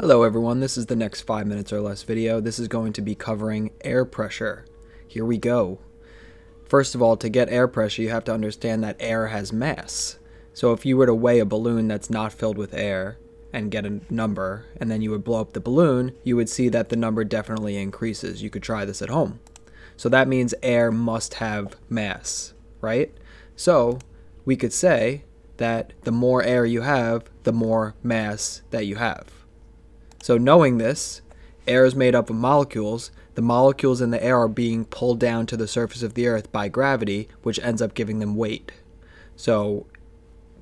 Hello everyone, this is the next 5 minutes or less video. This is going to be covering air pressure. Here we go. First of all, to get air pressure, you have to understand that air has mass. So if you were to weigh a balloon that's not filled with air and get a number, and then you would blow up the balloon, you would see that the number definitely increases. You could try this at home. So that means air must have mass, right? So we could say that the more air you have, the more mass that you have. So knowing this, air is made up of molecules. The molecules in the air are being pulled down to the surface of the earth by gravity, which ends up giving them weight. So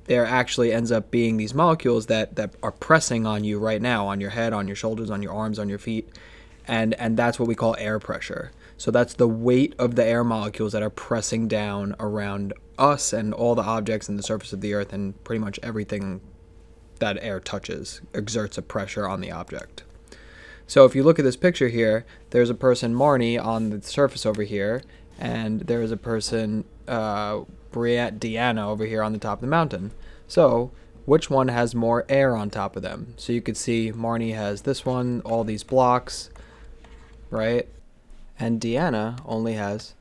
there actually ends up being these molecules that, that are pressing on you right now, on your head, on your shoulders, on your arms, on your feet. And, and that's what we call air pressure. So that's the weight of the air molecules that are pressing down around us and all the objects in the surface of the earth and pretty much everything that air touches exerts a pressure on the object. So if you look at this picture here, there's a person Marnie on the surface over here, and there's a person uh, Briette Deanna over here on the top of the mountain. So which one has more air on top of them? So you could see Marnie has this one, all these blocks, right? And Deanna only has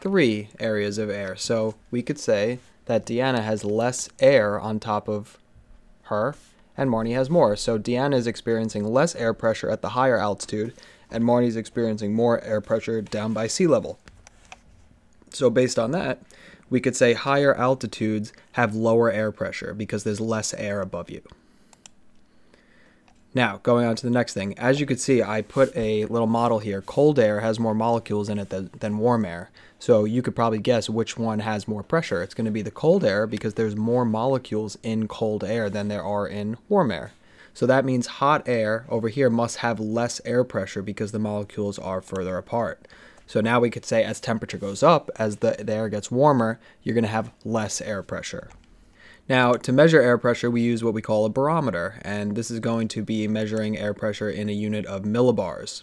three areas of air. So we could say that Deanna has less air on top of her, and Marnie has more. So Deanna is experiencing less air pressure at the higher altitude, and Marnie is experiencing more air pressure down by sea level. So based on that, we could say higher altitudes have lower air pressure because there's less air above you. Now, going on to the next thing. As you can see, I put a little model here. Cold air has more molecules in it than, than warm air. So you could probably guess which one has more pressure. It's going to be the cold air because there's more molecules in cold air than there are in warm air. So that means hot air over here must have less air pressure because the molecules are further apart. So now we could say as temperature goes up, as the, the air gets warmer, you're going to have less air pressure. Now, to measure air pressure, we use what we call a barometer, and this is going to be measuring air pressure in a unit of millibars.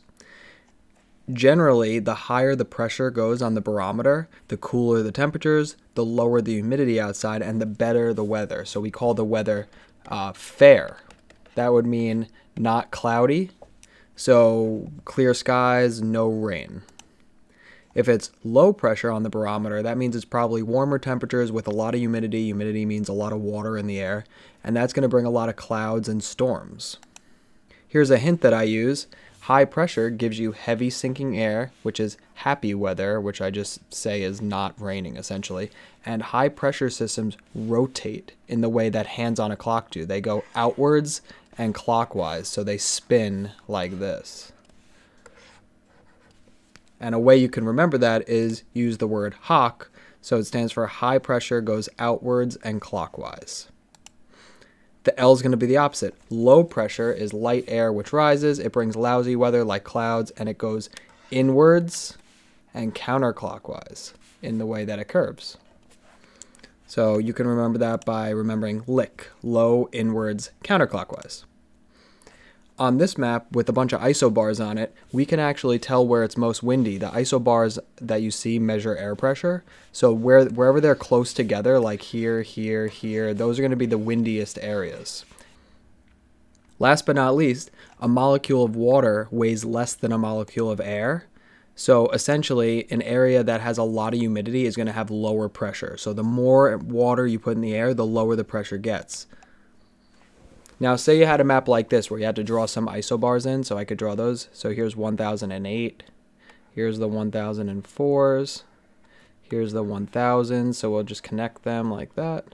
Generally, the higher the pressure goes on the barometer, the cooler the temperatures, the lower the humidity outside, and the better the weather. So we call the weather uh, fair. That would mean not cloudy, so clear skies, no rain. If it's low pressure on the barometer, that means it's probably warmer temperatures with a lot of humidity. Humidity means a lot of water in the air, and that's going to bring a lot of clouds and storms. Here's a hint that I use. High pressure gives you heavy sinking air, which is happy weather, which I just say is not raining essentially. And high pressure systems rotate in the way that hands on a clock do. They go outwards and clockwise, so they spin like this. And a way you can remember that is use the word HOC, so it stands for high pressure goes outwards and clockwise. The L is going to be the opposite. Low pressure is light air which rises. It brings lousy weather like clouds and it goes inwards and counterclockwise in the way that it curves. So you can remember that by remembering lick, low, inwards, counterclockwise on this map with a bunch of isobars on it, we can actually tell where it's most windy. The isobars that you see measure air pressure. So where wherever they're close together, like here, here, here, those are going to be the windiest areas. Last but not least, a molecule of water weighs less than a molecule of air. So essentially, an area that has a lot of humidity is going to have lower pressure. So the more water you put in the air, the lower the pressure gets. Now, say you had a map like this where you had to draw some isobars in, so I could draw those. So here's 1008, here's the 1004s, here's the 1000, so we'll just connect them like that.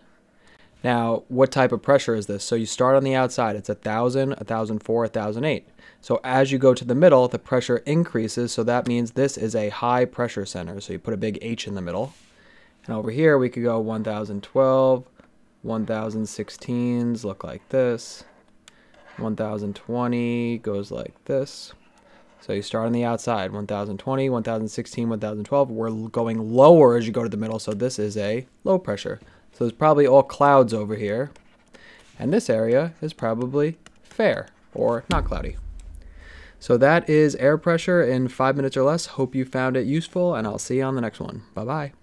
Now, what type of pressure is this? So you start on the outside, it's 1000, 1004, 1008. So as you go to the middle, the pressure increases, so that means this is a high pressure center. So you put a big H in the middle. And over here, we could go 1012, 1016s look like this. 1020 goes like this. So you start on the outside, 1020, 1016, 1012. We're going lower as you go to the middle, so this is a low pressure. So there's probably all clouds over here. And this area is probably fair or not cloudy. So that is air pressure in five minutes or less. Hope you found it useful, and I'll see you on the next one. Bye-bye.